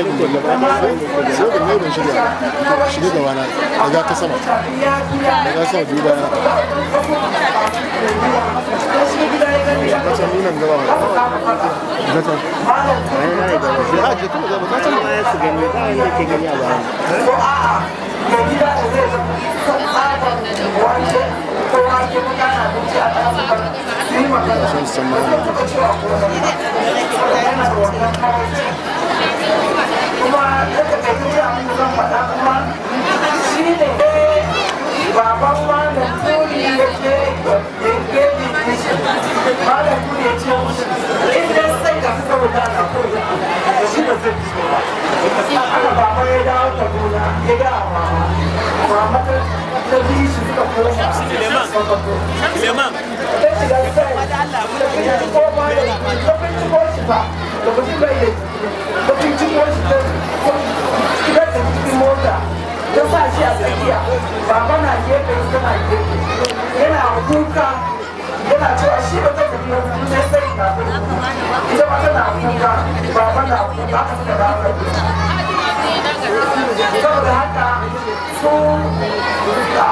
sai da mai gaba na daga ta sama daga sama biyu ba ka san ai na da kuma gaba ka san ma ya su gani ba wanda ke gani a baya sun san da baba ya dawo da cikin mota ta sa a tsakiya baba na gefe ita na gefe yana kuka kuka baba na kuka aka suka da saboda haka su a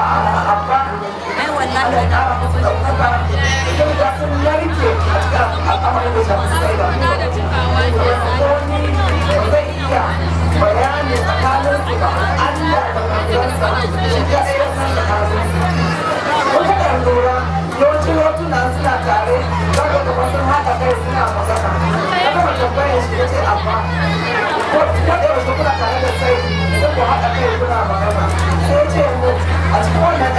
abba ya kara musu ɗaukaka sun ga sun da da ba da ka ɗaya san tsakanin su wata suna tare za ka sun haɗa kai suna magana tambayar shi ya ce amma ko da kuna tare da sai sai ku haɗa kai kuna magana sai ce mu a cikin wannan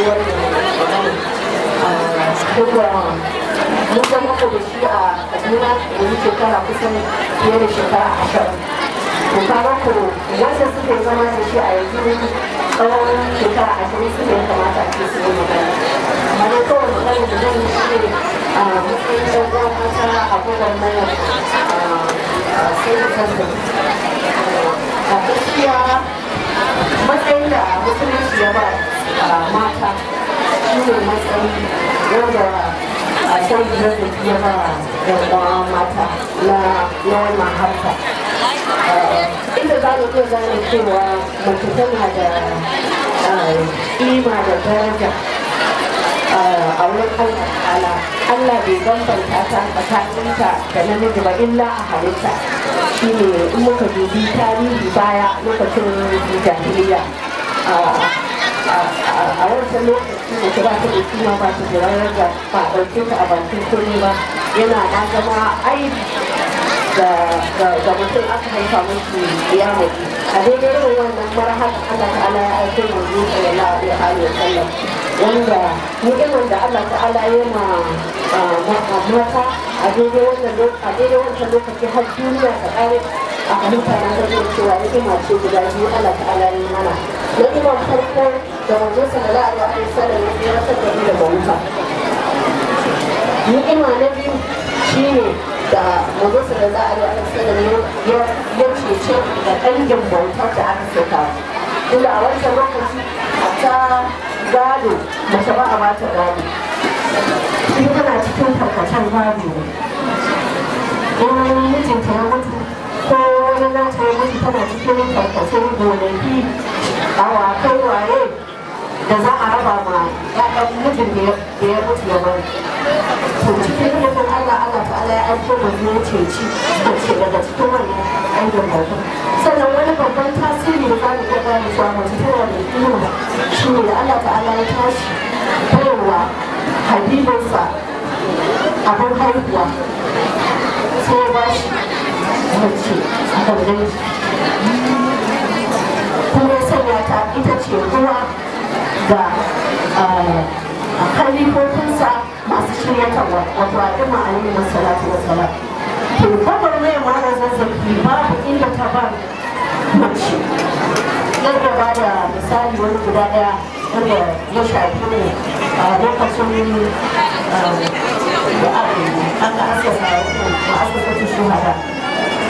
rayuwar da program mun zama ko da shi a kaduna yanzu shekara kusan fiye da shekara ashirin to kaga ko wanda suke zama da shi a yanzu tsawon shekara ashirin suke kamata a ce su yi magana amma dai kawai magana da zan yi shi ne a matsayin ɗan uwan mata a gwagwarmayar sai da kansa a gaskiya matsayin da musulunci ya ba mata shi ne matsayi wanda a sai da ya ba yan mata na yawan harka inda za mu iya gane cewa mace tana da kima da daraja. A wurin Allah Allah bai bambanta ta tsakaninta da namiji ba illa a halitta. Shine in muka dubi tarihi baya lokacin jahiliya. A wancan lokaci da ta ba ta da kima ba ta da da ba ɗauke ta a bakin ƙone ba. Yana ma zama aibi ga mutum aka haifa musu ya mutu. A daidai irin wannan marhal Allah ta'ala ya aiko manzo sallallahu alaihi wa sallam. Wanda ni'imar da Allah ta'ala ya ma mata a daidai a wannan lokaci har duniya ta kare a halitta na ga cewa ni'ima ce guda biyu Allah ta'ala ya mana. Ni'imar farko da manzo sallallahu alaihi wa sallam ya rasar da ni daga wuta. Ni'ima na biyu shine da manzo sallallahu alaihi wa sallam ya cece da dangin bauta da aka saka. Inda a wancan lokaci hatta gado mace ba a bata gado. In tana cikin ƙarƙashin gado in mijinta ya mutu ko wani nata ya mutu tana cikin ƙarƙashin gonaki awakai waye da za a raba ma ya'yan mijin da ya mutu ya bari. To cikin ilimin Allah Allah ta'ala ya aiko mu ya ceci da ce daga cikin wannan aikin bauta sannan wani babban tasiri da za mu iya gane cewa mace tana da kima shi ne da Allah ta'ala ya tashi bayarwa habibinsa abin haihuwa sai ba shi mace ta ita ce ruwa ga kalifofinsa masu shiryatarwa wato al'umma alaihi wassalatu wassalam to babar mai mara zazzaɓi babu inda ta ba mace. Iya ba da misali wani guda ɗaya wanda ya shafi ne a lokacin da aka asasa ma'asasatun shuhada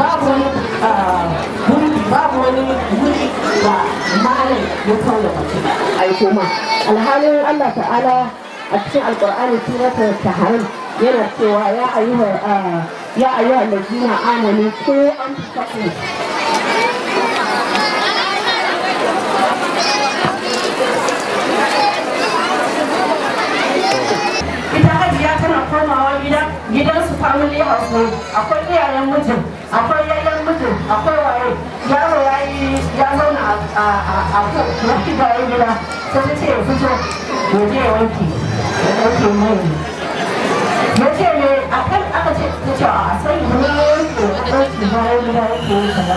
babu wani gurbi babu wani wuri da malam ya kawo mace aiko ma alhalin Allah ta'ala a cikin alkur'ani suratul taharim yana cewa ya ayyuha ya ayyuha allazina amanu ko an fasu ita hajiya tana komawa gida gidansu family house ne. Akwai iyayen mijin. Akwai yayyan mijin akwai waye. Yaro ya yi ya zauna a kan mafi bayan gida. Sai ta ce ya fito ya je ya wanke ya wanke mai. Ya ce ne a kan aka ce ta ce a sai ya wanke wanke bayan gida yake yi kaza.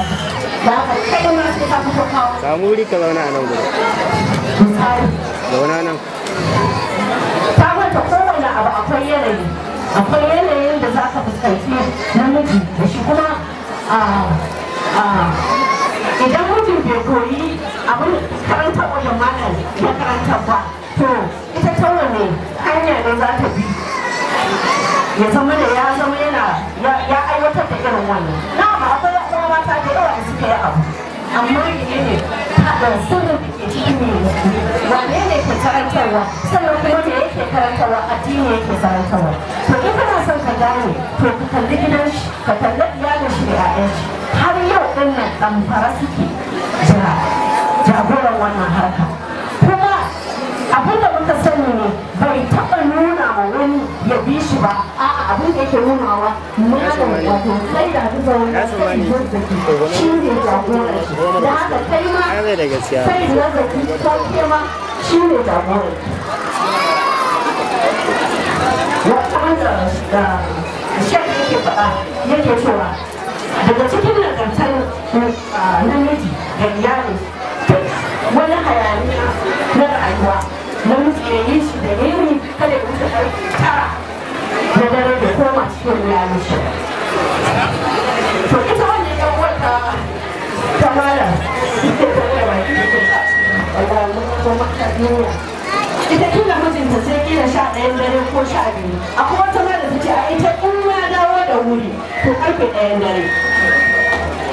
Da aka kai ma sai ta fito kawo samu wuri ka zauna a nan gudu misali. Zauna nan. Ta manta kowane abu akwai yanayi. Akwai yanayin da za ka fuskanci idan mutum bai koyi abin karanta wajen malam ya karanta ba to ita ta wane hanya ne za ta bi? Ya zama da ya zama yana ya aiwatar da irin wannan. Na ba akwai kuma mata da yawa da suka yi abu. Amma ne ne haɗa sirrin da ke cikin ne wane ne ke karantarwa? Sannan kuma me yake karantarwa? Addini yake karantarwa. To in kana son ka gane to ka kalli gidan ka kalli da ƴaƴan shi har yau ɗin nan ɗan fara suke jira jagoran wannan harka kuma abin da muka sani ne bai taɓa nuna ma wani ya bi shi ba a'a abin da yake nunawa malam wato kai da duk da wani kai zazzaki shi ne jagoran shi da haka kai ma zai da gaskiya kai ma shi ne jagoran wata wanda da shek yake faɗa yake cewa daga cikin nagartar namiji da iyali wani hayaniya na rayuwa namiji ya shi da yini kada ya wuce ƙarfi tara na dare da koma cikin iyalin shi to ita wannan yan wata ta mala ita kila mijinta sai kila sha ɗayan dare ko sha biyu. Akwai wata ma da ta ce a ita wuri to ƙarfe ɗayan dare.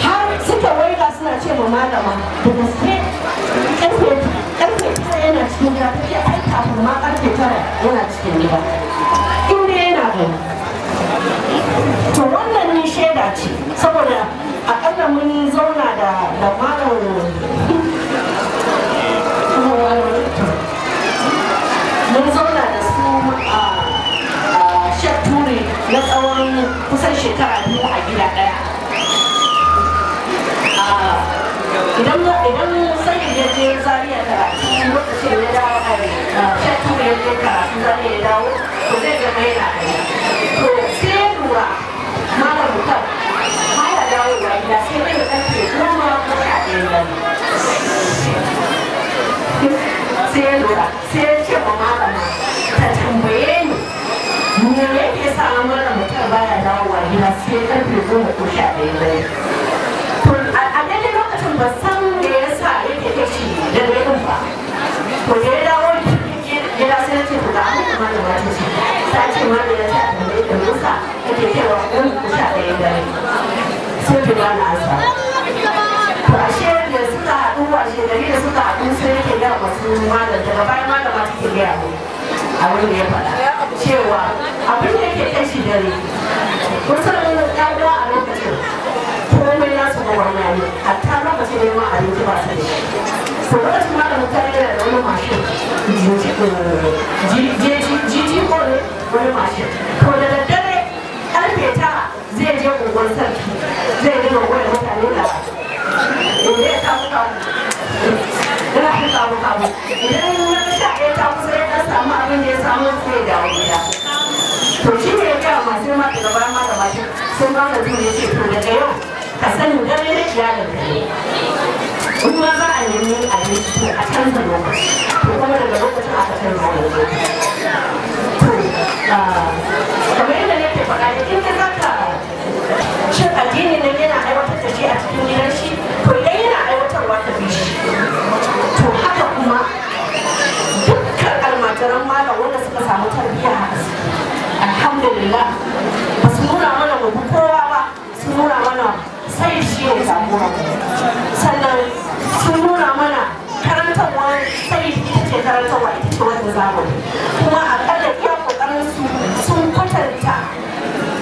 Har suka waiga suna ce ma malama da gaske ƙarfe ƙarfe yana cikin gida ta ce ai kafin ma ƙarfe tara yana cikin gida. In dai yana gani. To wannan ni shaida ce saboda akalla mun zauna da da malam shekara biyu a gida ɗaya. Idan idan sai ya je zariya karatu lokacin ya dawo a shek ture ya je karatu zariya ya dawo to zai ga mai na to sai lura malam mutar baya dawo wa gida sai mai da ƙarfe goma ko sha ɗaya sai lura sai ce ma malama ta tambaye ni me yake sa mana mutum baya dawowa gida sai ƙarfe goma ko sha ɗaya to a daidai lokacin ba san me yasa yake kashi da ɗin ba to da ya dawo gida sai ya ce to ga abin da malama ta ce ta ce malama ya ta tambaye da musa yake cewa goma ko sha ɗaya dare sai ki ba na asa to ashe da suka haɗu washe gari da suka haɗu sai yake gaya masu malam daga bayan malama take gaya mu abin da ya faɗa cewa abin da yake kai shi dare kusan ɗan uwa a lokacin komai nasu gwagwarmaya ne hatta raba aka ce neman abinci ba su da shi. Lokacin ma da mutane da wani mashin jiji ko ne wani mashin. To da daddare ƙarfe tara zai je unguwar sarki zai dinga goya mutane da ya samu fi samu kamu idan na sha ɗaya ta kusa ya ɗan samu abin da ya samu ya dawo gida. To shi ne ya gaya masu ma daga bayan ma da mashin sun ba da zuwa ce to daga yau ka sani dare na iyalin ka ne. In za a nemi abinci to a canza lokaci. To kuma daga lokacin aka canza lokaci. To kamar yadda nake faɗa da in ka zaka shin addini nan yana aiwatar da shi a cikin gidan shi to idan yana aiwatarwa ta bi shi. To haka kuma dukkan almajiran malam wanda suka samu tarbiyya alhamdulillah ba su nuna mana mu kowa ba su nuna mana sai shi ne jagora. Sannan sun nuna mana karantarwa sai ita ce karantarwa ita ce wanda zamani kuma akalla iya ƙoƙarin su sun kwatanta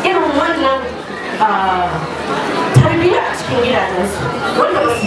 irin wannan tarbiyya a cikin gidajensu wanda ba su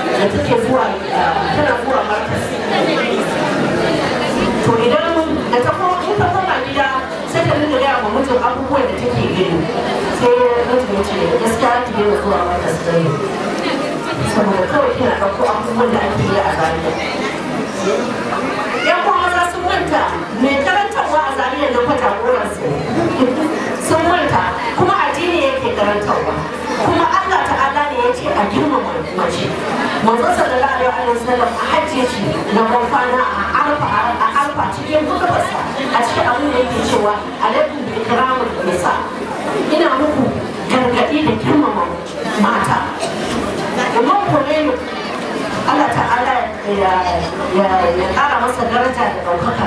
da take zuwa tana zuwa markas to idan da ta koma ta gida sai ta nuna gaya wa mutum abubuwan da take gani sai mutum ya ce gaskiya ki daina zuwa markas dai saboda kawai kina ɗauko abubuwan da ake yi a zariya yan kuma maza sun manta mai karantarwa a zariya na kwata su sun manta kuma addini yake karantarwa kuma Allah ta'ala ne ya ce a girmama mace. Manzo sallallahu alaihi wa sallam a hajje shi na kwana a alfa a alfa cikin hudubarsa a cikin abin da yake cewa alaikum bi ikramul nisa. Ina muku gargaɗi da girmama mata. Imam Khomeini Allah ta'ala ya kara masa daraja da ɗaukaka.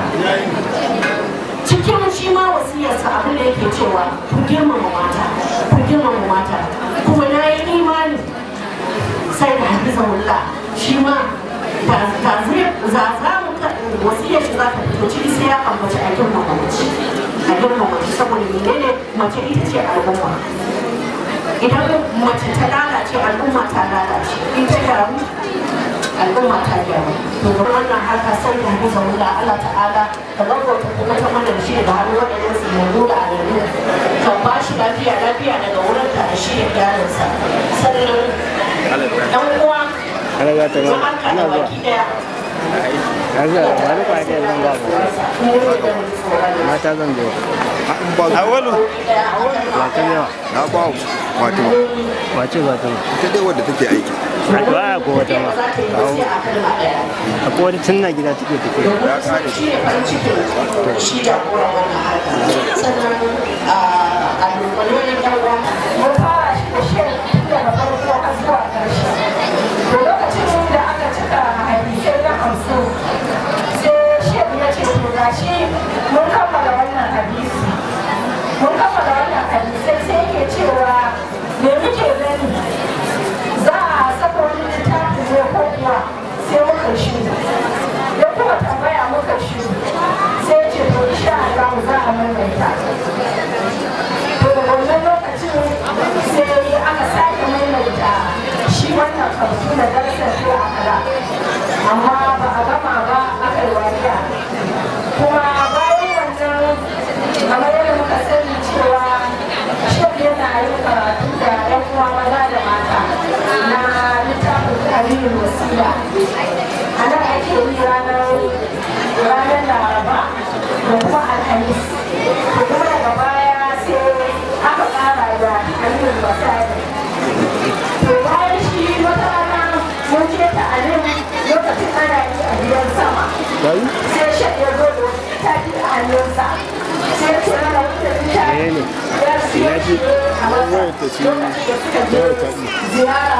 Cikin shi ma wasiyarsa abin da yake cewa ku girmama mata ku girmama mata. Kuma na yi imani sai da hafiza wallah shi ma da za mu wasiyar shi za ta fito ciki sai ya ambaci a girmama mace a girmama mace saboda menene? Mace ita ce al'umma. Idan mace ta lalace al'umma ta lalace. In ta gyaru al'umma ta gyaru. To ga wannan harka sai da hafiza wallah Allah ta'ala ka gaggauta kuma ta mana shi da hannu waɗannan su yanzu da alamu ka ba shi lafiya lafiya daga wurin ta da shi da iyalinsa. Sannan ɗan uwa. Zaman ka da baki ɗaya yanzu ba? Ni kwa ɗaya zan ba ku mata zan zo Awalu. ba ta yawa Na ba wato wace ba ta ita dai wadda take aiki. a aya ko wata ma kawo akwai wani tun na gida take take Ya kare. shi shi jagoran wannan harka sannan a yan uwa mun fara shi da shi daga farko mun kammala wannan hadisai sai yake cewa me muke gani za a saka wani littafi ne ko kuwa sai muka shi ya kuma tambaya muka shi sai ce to insha Allah za a maimaita to da wannan lokacin sai aka sake maimaita shi wannan karatu na darasar sai a kala amma ba a gama ba aka yi wariya kuma bayan wannan kamar yadda muka sani cewa shan yana yin karatu da yan uwa maza da mata na tarihin wasila. A nan ake yi ranar ranar laraba da kuma alhamis. Da kuma daga baya sai aka kara da tarihin wasila. To bayan shi wata rana mun je ta alim lokacin ana yi a gidan sama. Sai shan ya zo da wani littafi a hannunsa. Sai ce mana wata ne ya siya a ta ta ci. ziyara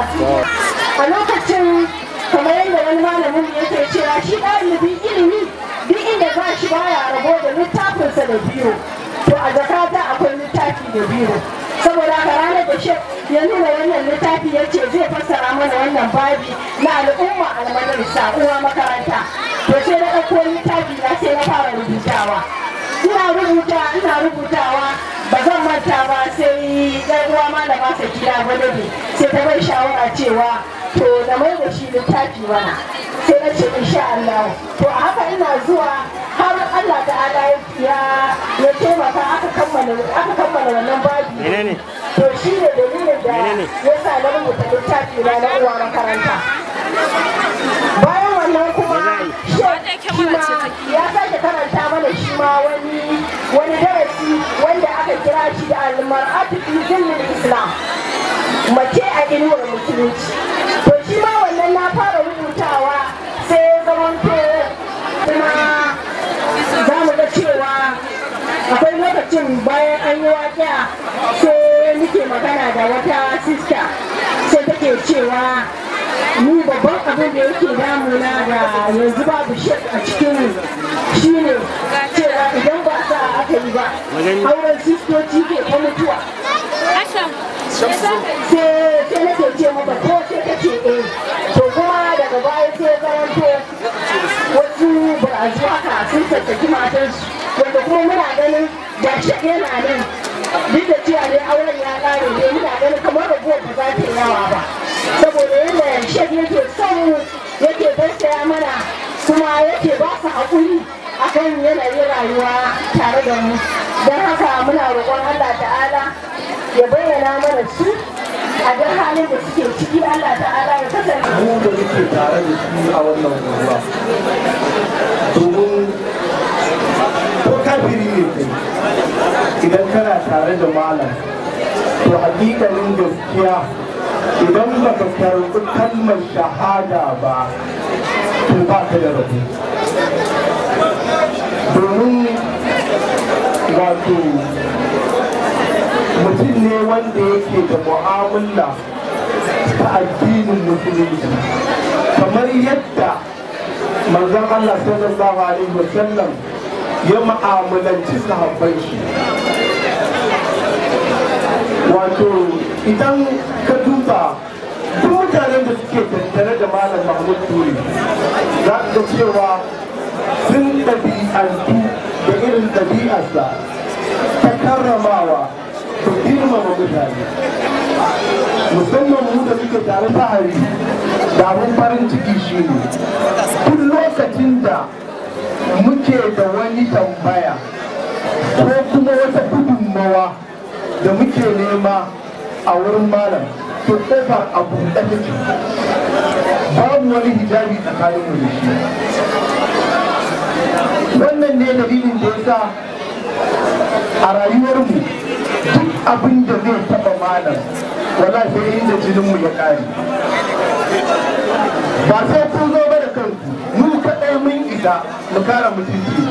a lokacin kamar yadda wani malamin yake cewa shi ɗalibin ilimi duk inda za shi baya rabo da littafinsa da biyu to a zakata akwai littafi da biyu saboda haka ranar da shek ya nuna wannan littafi ya ce zai fassara mana wannan babi na al'umma almadarsa uwa makaranta. To sai na ɗauko littafi na sai na fara rubutawa. Ina rubuta ina rubutawa. Ba zan manta ba sai ɗan malama sakina gwadabe sai ta bai shawara cewa to na mai da shi littafi mana. Sai na ce insha Allah. To a haka ina zuwa har Allah ta'ala ya ya taimaka aka kammala aka kammala wannan babi. Menene? To shi ne dalilin da ya sa na rubuta littafi na na uwa makaranta. Bayan wannan kuma shek shi ma ya sake karanta mana shi ma wani wani darasi wanda aka kira shi da al-mar'atu fi zillil islam. Mace a inuwar musulunci. To shi ma wannan na fara rubutawa sai ya zamanto kuma za mu ga cewa akwai lokacin bayan an yi waƙiya sai muke magana da wata sista sai take cewa ni babban abin da yake damuna da yanzu babu shek a cikin shine cewa idan ba sa aka yi ba auren sistoci ke ta mutuwa. Sai sai nake ce mata ko sai ta ce eh. To kuma daga baya sai zaranto wasu barazu haka sun tattaki matansu wanda kuma muna ganin da shek yana nan. Duk da cewa dai auren ya ƙare ne muna ganin kamar rabuwar ba za ta yi yawa ba. Saboda shek yake son yake gaskaya mana kuma yake ba su haƙuri akan yanayin rayuwa tare da mu. Don haka muna roƙon Allah ta'ala ya bayyana mana su a duk halin da suke ciki. Allah ta'ala ya kasance mu. Da muke tare da su a wannan unguwa. Domin ko kafiri ne idan kana tare da malam to hakikalin gaskiya idan baka karɓi kalmar shahada ba to ba ka da rabu domin wato mutum ne wanda yake da mu'amala ta addinin musulunci. Kamar yadda manzon Allah sallallahu alaihi wasallam ya mu'amalanci sahabban shi. Wato idan ka suke tattare da malam mahmud turi. Za ka cewa sun ɗabi'antu da irin ɗabi'arsa ta karramawa da girmama mutane. Musamman mu da muke tare ta hari da abin farin ciki shi ne. Duk lokacin da muke da wani tambaya ko kuma wata gudunmawa da muke nema a wurin malam to ƙofar abu da take babu wani hijabi tsakanin mu da shi. Wannan ne dalilin da yasa a rayuwarmu duk abin da zai taɓa malam wala sai inda jininmu ya ƙare. Ba sai kun zo ba da kanku mu kaɗai mun isa mu kara mutunci.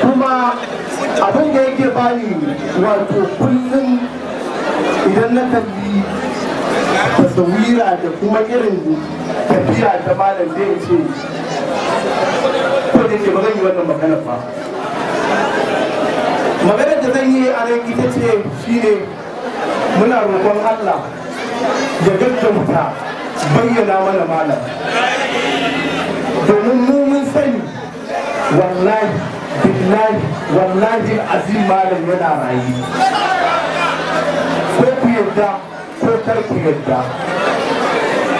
Kuma abin da yake bani wato kullum idan na kalli tasawira da kuma irin tafiya ta malam zai ce ko da yake ba zan yi wannan magana ba. Maganar da zan yi a nan ita ce shine muna roƙon Allah da gaggauta bayyana mana malam. Domin mu mun sani wallahi billahi wallahi azim malam yana rayu ko ku yadda ko kar ku yadda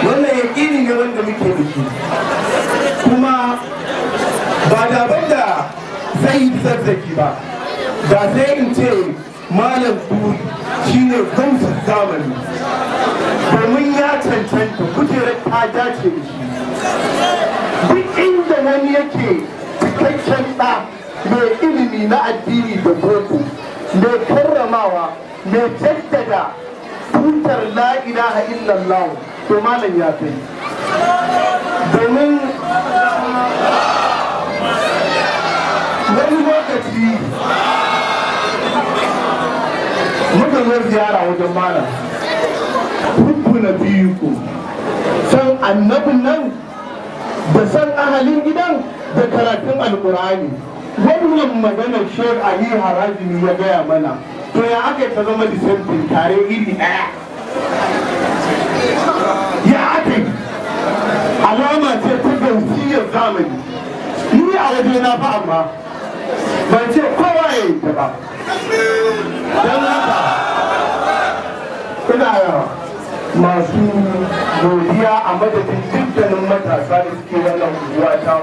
wannan yaƙini ne wanda muke shi. Kuma ba daban da zai yi zazzaki ba. Da sai in ce malam turi shine gamsar zamani. Domin ya cancanta kujerar ta dace da shi. Duk inda wani yake cikakken ɗa mai ilimi na addini da boko mai karramawa mai jaddada tutar la ilaha illallah to malam ya kai. Domin wani lokaci muka ziyara wajen malam. Hubbu na biyu ku san annabin nan da san ahalin gidan da karatun alkur'ani wannan maganar shek ali harazimi ya gaya mana. To ya aka ta zama disentin tare iri ɗaya? Ya aka alama ce ta gausiyar zamani. Ni a waje na fa amma ban ce kowa ya yi ta ba. Don haka ina masu godiya a madadin dukkanin matasa da suke wannan unguwa ta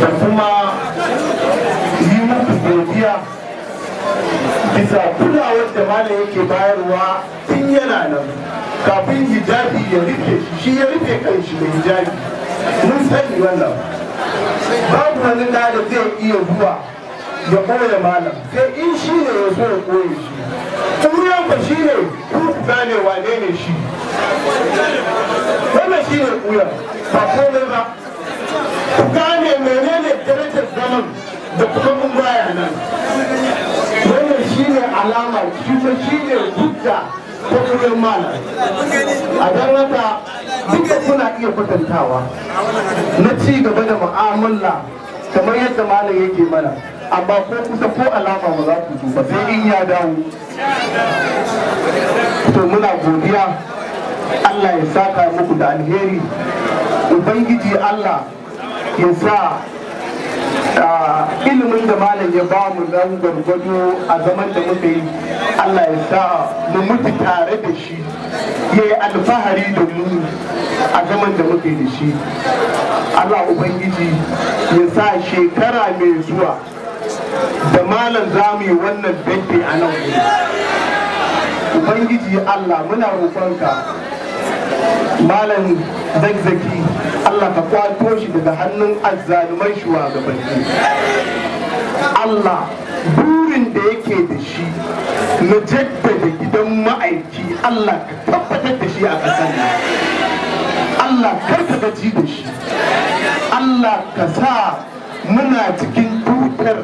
da kuma yi muku godiya bisa kulawar da malam yake bayarwa tun yana nan. Kafin hijabi ya rufe shi shi ya rufe kanshi da hijabi. Mun sani wannan. Babu wani da da zai iya zuwa ya ɓoye malam sai in shi ne ya so ya ɓoye shi. Turiyan ba shi ne ku gane wane ne shi. Wannan shi ne ƙuyar ba komai ba. Ku gane menene darajar zaman da kuma mun baya nan. shi alama shi ne hujja ta ƙuyar malam. A haka duka kuna iya kwatantawa na ci gaba da mu'amala kamar yadda malam yake mana. Amma ko kusa ko alama ba za ku ba sai in ya dawo. To muna godiya. Allah ya saka muku da alheri. Ubangiji Allah ya sa ilimin da malam ya ba mu nan gwargwado a zaman da muka yi Allah ya sa mu mutu tare da shi ya yi alfahari da mu a zaman da muka yi da shi. Allah ubangiji ya sa shekara mai zuwa da malam za mu yi wannan bente a nan ubangiji Allah muna roƙonka malam zagzaki Allah ka kwato shi daga hannun azzaluman shugabanni. Allah burin da yake da shi na jaddada gidan ma'aiki Allah ka tabbatar da shi a ƙasar nan. Allah kar ka gaji da shi. Allah ka sa muna cikin tutar